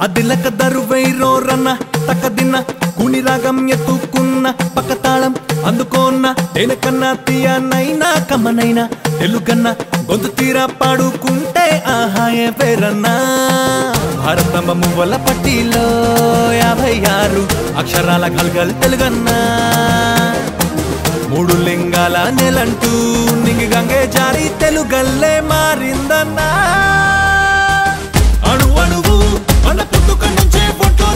అదిలక దరువై రోరన్న తక్కదిన్న కుని తూకున్న ఎత్తుకున్న పక్క తాళం అందుకోన్న దేనికన్నా తీయనైనా కమ్మనైనా తెలుగన్న గొంతు తీరా పాడుకుంటే ఆహాయే పేరన్నా. భారతమ్మ మువ్వల పట్టిలో యాభై ఆరు అక్షరాల గల్గల్ తెలుగన్నా. మూడు లింగాల నెలంటూ నింగి గంగే జారి తెలుగల్లే మారిందన్నా. పుట్టుక నుంచే ఒంట్లో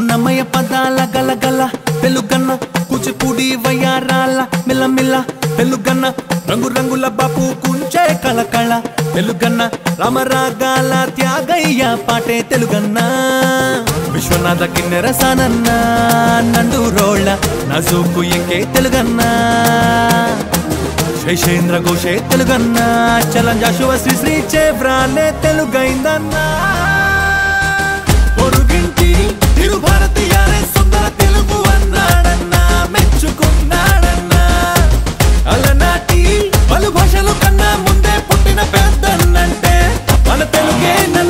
అన్నమయ పదాల గలగల తెలుగన్న కూచిపూడి వయారాల మిల్లమిల్ల తెలుగన్న రంగురంగుల బాపు కుంచే కళకళ తెలుగన్న రామరాగాల త్యాగయ్య పాటే తెలుగన్న విశ్వనాథ కిన్నెర సానన్న నండు రోళ్ళ నజూకు ఎంకే తెలుగన్న శేషేంద్ర ఘోషే తెలుగన్న చలంజాశువ శ్రీ శ్రీ చేవ్రాలే తెలుగైందన్నా పలు భాషలు కన్నా ముందే పుట్టిన పెద్దన్నంటే మన తెలుగేనన్నా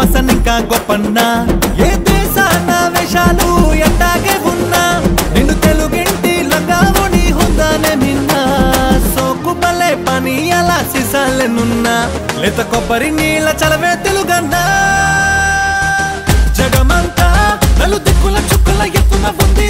మట్టి గొప్పన్న. ఏ దేశాన వేషాలు ఎట్టాగే ఉన్నా. నిన్ను తెలుగింటి లంగావుని హుందానే నిన్న. సోకు బలే పని అలా సిసాలెనున్నా లేత కొబ్బరి నీళ్ళ చలవే తెలుగన్నా జగమంతా నలు దిక్కుల చుక్కల ఎత్తున ఉంది.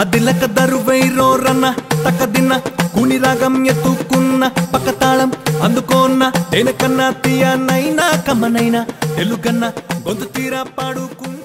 అదిలక దరువైరోరన్న తకదిన తక్కదిన్న కుని రాగం ఎత్తుకున్న పక్క తాళం అందుకోన్న దేనికన్నా తీయనైనా కమ్మనైనా తెలుగన్న గొంతు తీరా పాడుకున్న